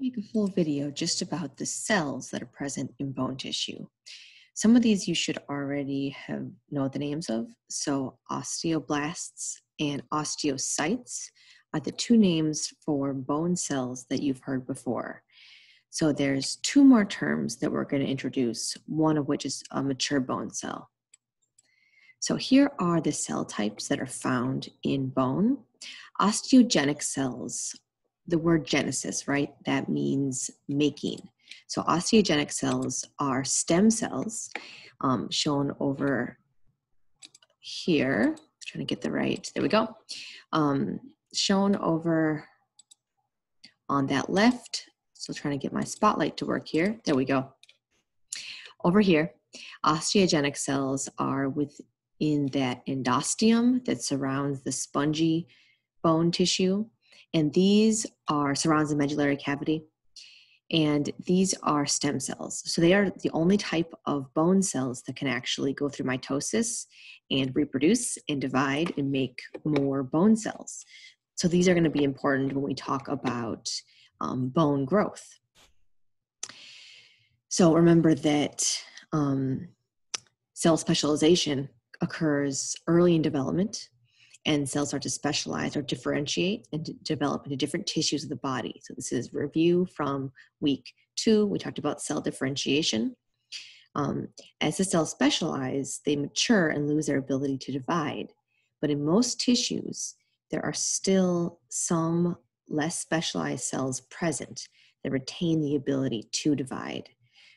make a full video just about the cells that are present in bone tissue. Some of these you should already have know the names of. So osteoblasts and osteocytes are the two names for bone cells that you've heard before. So there's two more terms that we're going to introduce, one of which is a mature bone cell. So here are the cell types that are found in bone. Osteogenic cells the word genesis, right? That means making. So osteogenic cells are stem cells um, shown over here. trying to get the right, there we go. Um, shown over on that left. So trying to get my spotlight to work here. There we go. Over here, osteogenic cells are within that endosteum that surrounds the spongy bone tissue. And these are surrounds the medullary cavity. And these are stem cells. So they are the only type of bone cells that can actually go through mitosis and reproduce and divide and make more bone cells. So these are going to be important when we talk about um, bone growth. So remember that um, cell specialization occurs early in development and cells start to specialize or differentiate and develop into different tissues of the body. So this is review from week two. We talked about cell differentiation. Um, as the cells specialize, they mature and lose their ability to divide. But in most tissues, there are still some less specialized cells present that retain the ability to divide.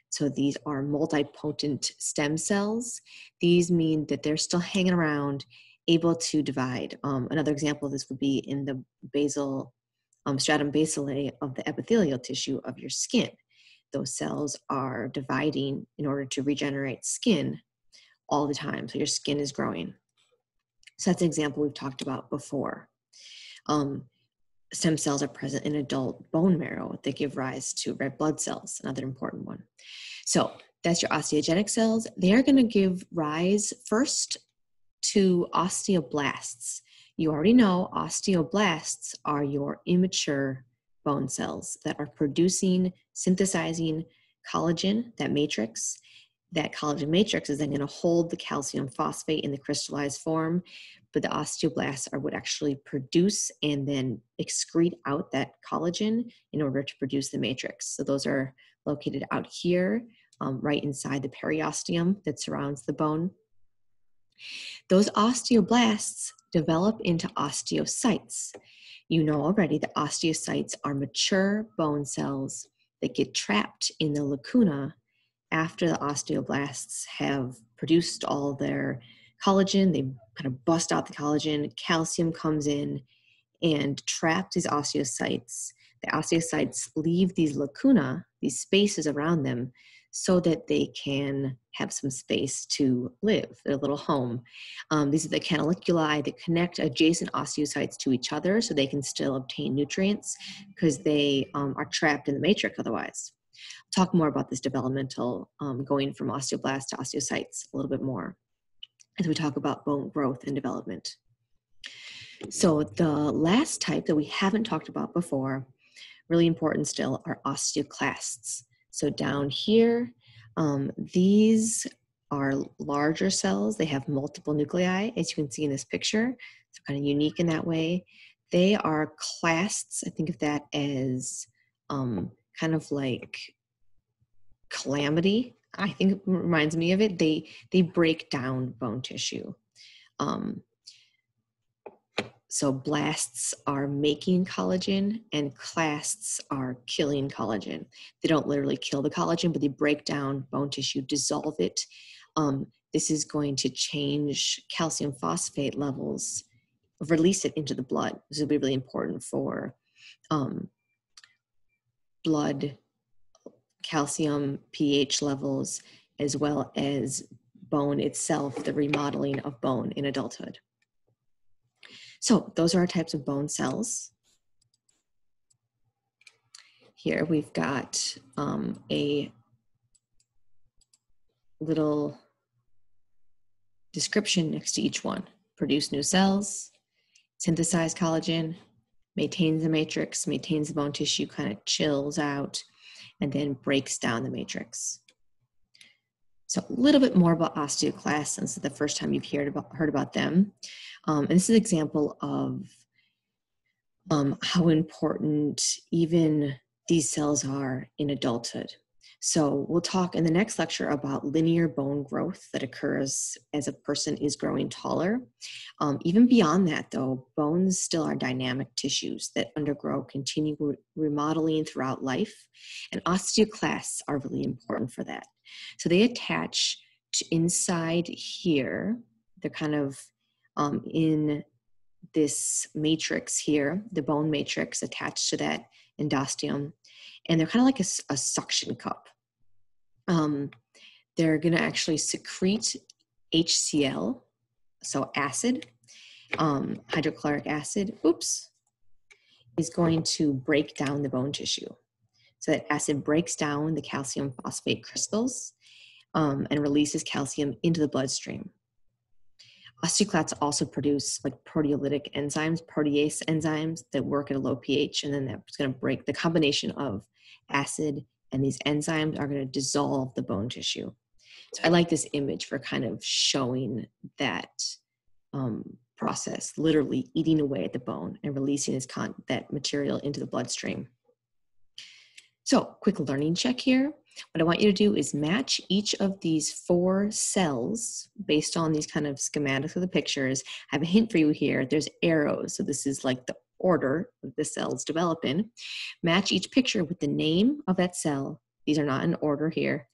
So these are multipotent stem cells. These mean that they're still hanging around able to divide. Um, another example of this would be in the basal um, stratum basale of the epithelial tissue of your skin. Those cells are dividing in order to regenerate skin all the time. So your skin is growing. So that's an example we've talked about before. Um, stem cells are present in adult bone marrow that give rise to red blood cells, another important one. So that's your osteogenic cells. They are going to give rise first to osteoblasts. You already know osteoblasts are your immature bone cells that are producing, synthesizing collagen, that matrix. That collagen matrix is then going to hold the calcium phosphate in the crystallized form, but the osteoblasts are what actually produce and then excrete out that collagen in order to produce the matrix. So those are located out here, um, right inside the periosteum that surrounds the bone. Those osteoblasts develop into osteocytes. You know already that osteocytes are mature bone cells that get trapped in the lacuna after the osteoblasts have produced all their collagen. They kind of bust out the collagen, calcium comes in and traps these osteocytes. The osteocytes leave these lacuna, these spaces around them, so that they can have some space to live, their little home. Um, these are the canaliculi that connect adjacent osteocytes to each other so they can still obtain nutrients because they um, are trapped in the matrix otherwise. I'll talk more about this developmental um, going from osteoblasts to osteocytes a little bit more as we talk about bone growth and development. So the last type that we haven't talked about before, really important still, are osteoclasts. So down here, um, these are larger cells. They have multiple nuclei, as you can see in this picture. They're kind of unique in that way. They are clasts. I think of that as um, kind of like calamity. I think it reminds me of it. They they break down bone tissue. Um, so blasts are making collagen and clasts are killing collagen. They don't literally kill the collagen, but they break down bone tissue, dissolve it. Um, this is going to change calcium phosphate levels, release it into the blood. This will be really important for um, blood calcium pH levels, as well as bone itself, the remodeling of bone in adulthood. So those are our types of bone cells. Here we've got um, a little description next to each one. Produce new cells, synthesize collagen, maintains the matrix, maintains the bone tissue, kind of chills out, and then breaks down the matrix. So a little bit more about osteoclasts since the first time you've heard about, heard about them. Um, and this is an example of um, how important even these cells are in adulthood. So we'll talk in the next lecture about linear bone growth that occurs as a person is growing taller. Um, even beyond that, though, bones still are dynamic tissues that undergo continual remodeling throughout life, and osteoclasts are really important for that. So they attach to inside here. They're kind of um, in this matrix here, the bone matrix attached to that endosteum, and they're kind of like a, a suction cup. Um, they're going to actually secrete HCl, so acid, um, hydrochloric acid, oops, is going to break down the bone tissue. So that acid breaks down the calcium phosphate crystals um, and releases calcium into the bloodstream. Osteoclasts also produce like proteolytic enzymes, protease enzymes that work at a low pH, and then that's going to break the combination of acid and these enzymes are going to dissolve the bone tissue. So I like this image for kind of showing that um, process, literally eating away at the bone and releasing this con- that material into the bloodstream. So, quick learning check here. What I want you to do is match each of these four cells based on these kind of schematics of the pictures. I have a hint for you here. There's arrows. So this is like the order the cells develop in. Match each picture with the name of that cell. These are not in order here.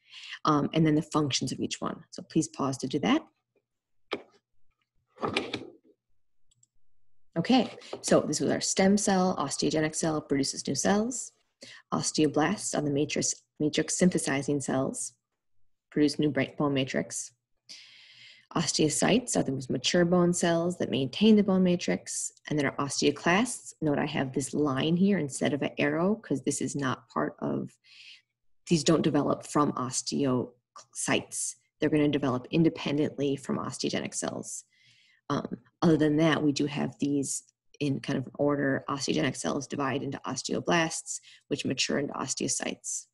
Um, and then the functions of each one. So please pause to do that. Okay, so this was our stem cell, osteogenic cell produces new cells. Osteoblasts on the matrix, matrix synthesizing cells, produce new bone matrix. Osteocytes are those mature bone cells that maintain the bone matrix. And then our osteoclasts, note I have this line here instead of an arrow because this is not part of, these don't develop from osteocytes. They're going to develop independently from osteogenic cells. Um, other than that, we do have these in kind of order, osteogenic cells divide into osteoblasts, which mature into osteocytes.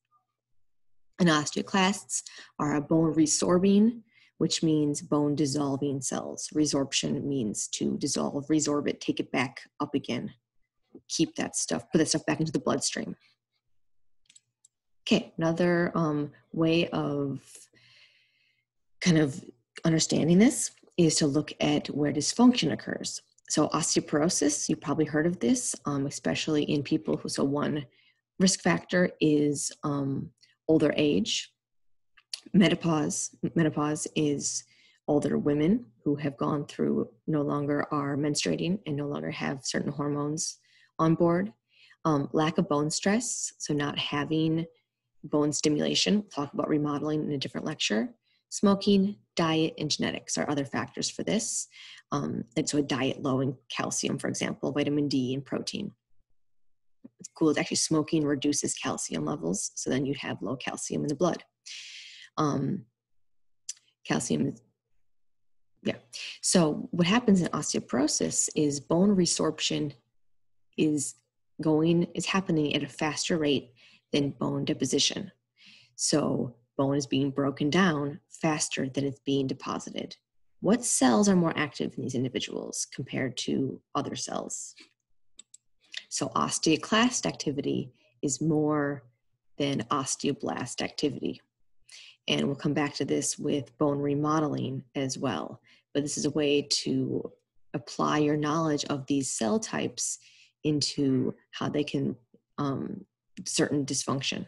And osteoclasts are a bone resorbing, which means bone dissolving cells. Resorption means to dissolve, resorb it, take it back up again, keep that stuff, put that stuff back into the bloodstream. Okay, another um, way of kind of understanding this is to look at where dysfunction occurs so osteoporosis, you've probably heard of this, um, especially in people who, so one risk factor is um, older age. Menopause, menopause is older women who have gone through, no longer are menstruating and no longer have certain hormones on board. Um, lack of bone stress, so not having bone stimulation. We'll talk about remodeling in a different lecture. Smoking, diet, and genetics are other factors for this. Um, and so a diet low in calcium, for example, vitamin D and protein. It's cool, it's actually smoking reduces calcium levels, so then you'd have low calcium in the blood. Um, calcium yeah. So what happens in osteoporosis is bone resorption is going is happening at a faster rate than bone deposition. So bone is being broken down faster than it's being deposited. What cells are more active in these individuals compared to other cells? So osteoclast activity is more than osteoblast activity. And we'll come back to this with bone remodeling as well. But this is a way to apply your knowledge of these cell types into how they can um, certain dysfunction.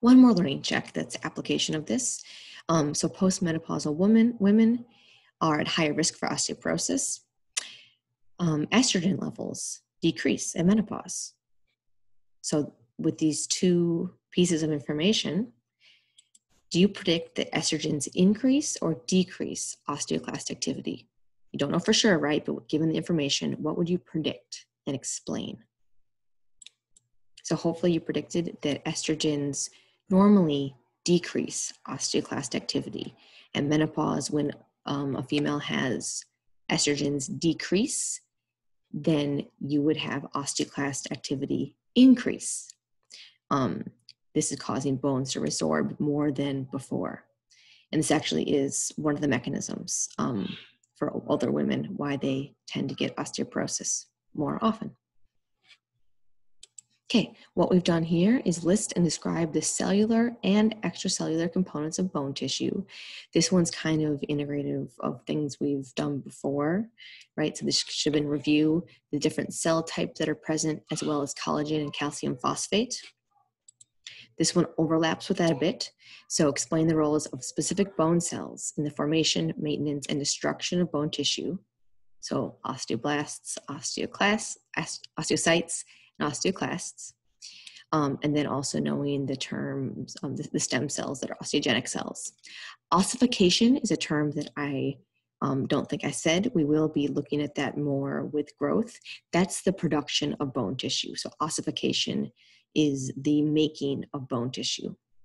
One more learning check that's application of this. Um, so postmenopausal women, women are at higher risk for osteoporosis. Um, estrogen levels decrease at menopause. So with these two pieces of information, do you predict that estrogens increase or decrease osteoclast activity? You don't know for sure, right? But given the information, what would you predict and explain? So hopefully you predicted that estrogens normally decrease osteoclast activity. And menopause, when um, a female has estrogens decrease, then you would have osteoclast activity increase. Um, this is causing bones to resorb more than before. And this actually is one of the mechanisms um, for older women why they tend to get osteoporosis more often. Okay, what we've done here is list and describe the cellular and extracellular components of bone tissue. This one's kind of integrative of things we've done before, right? So this should have been review the different cell types that are present as well as collagen and calcium phosphate. This one overlaps with that a bit. So explain the roles of specific bone cells in the formation, maintenance, and destruction of bone tissue. So osteoblasts, osteoclasts, osteocytes, osteoclasts. Um, and then also knowing the terms, um, the, the, stem cells that are osteogenic cells. Ossification is a term that I um, don't think I said. We will be looking at that more with growth. That's the production of bone tissue. So ossification is the making of bone tissue.